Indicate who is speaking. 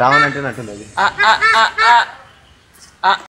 Speaker 1: రావణ్ అంటే నట్టున్నది